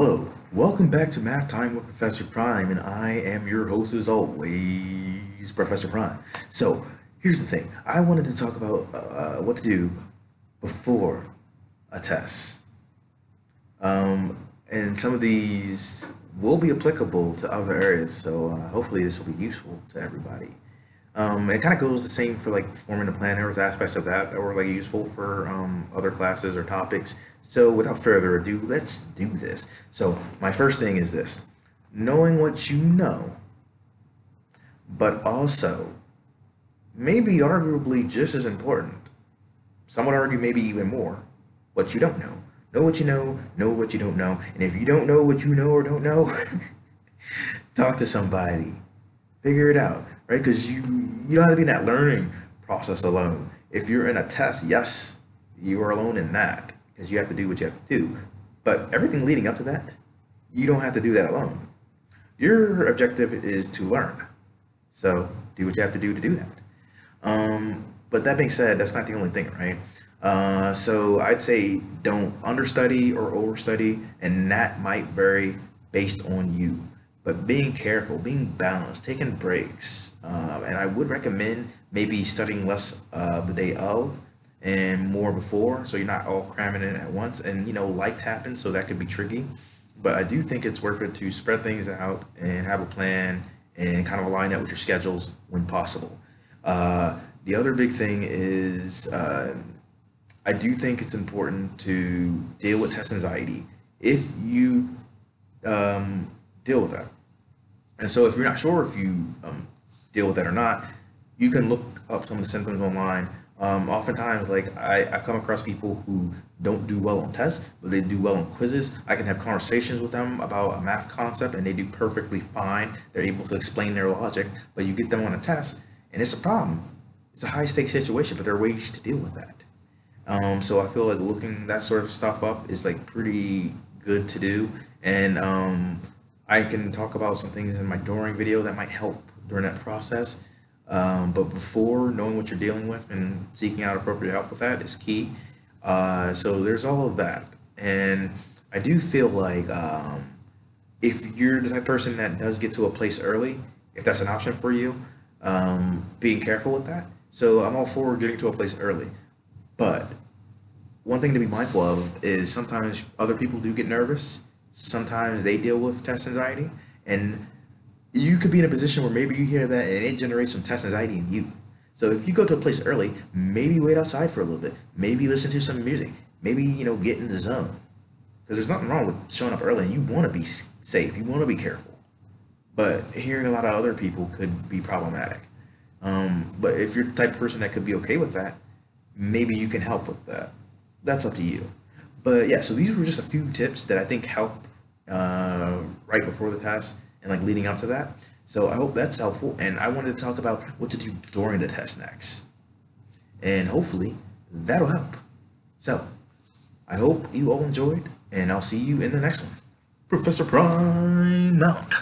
Hello, welcome back to Math Time with Professor Prime, and I am your host as always, Professor Prime. So, here's the thing I wanted to talk about uh, what to do before a test. Um, and some of these will be applicable to other areas, so uh, hopefully, this will be useful to everybody. Um, it kind of goes the same for like forming a plan. There's aspects of that that were like useful for um, other classes or topics. So without further ado, let's do this. So my first thing is this: knowing what you know, but also maybe arguably just as important. Some would argue maybe even more what you don't know. Know what you know, know what you don't know, and if you don't know what you know or don't know, talk to somebody, figure it out right? Because you you don't have to be in that learning process alone. If you're in a test, yes, you are alone in that because you have to do what you have to do. But everything leading up to that, you don't have to do that alone. Your objective is to learn. So do what you have to do to do that. Um, but that being said, that's not the only thing, right? Uh, so I'd say don't understudy or overstudy, and that might vary based on you. But being careful, being balanced, taking breaks, um, and I would recommend maybe studying less uh, the day of and more before, so you're not all cramming in at once. And you know, life happens, so that could be tricky. But I do think it's worth it to spread things out and have a plan and kind of align that with your schedules when possible. Uh, the other big thing is uh, I do think it's important to deal with test anxiety if you um, deal with that. And so if you're not sure if you um, deal with that or not, you can look up some of the symptoms online. Um, oftentimes, like I, I come across people who don't do well on tests, but they do well on quizzes. I can have conversations with them about a math concept and they do perfectly fine. They're able to explain their logic, but you get them on a test and it's a problem. It's a high stakes situation, but there are ways to deal with that. Um, so I feel like looking that sort of stuff up is like pretty good to do. And um, I can talk about some things in my during video that might help during that process. Um, but before knowing what you're dealing with and seeking out appropriate help with that is key. Uh, so there's all of that. And I do feel like um, if you're the type of person that does get to a place early, if that's an option for you, um, being careful with that. So I'm all for getting to a place early. But one thing to be mindful of is sometimes other people do get nervous. Sometimes they deal with test anxiety. And you could be in a position where maybe you hear that and it generates some test anxiety in you. So if you go to a place early, maybe wait outside for a little bit. Maybe listen to some music. Maybe you know get in the zone. Because there's nothing wrong with showing up early and you want to be safe. You want to be careful. But hearing a lot of other people could be problematic. Um, but if you're the type of person that could be okay with that, maybe you can help with that. That's up to you. But yeah, so these were just a few tips that I think help uh, right before the test and like leading up to that. So I hope that's helpful. And I wanted to talk about what to do during the test next. And hopefully that'll help. So I hope you all enjoyed, and I'll see you in the next one. Professor Prime out.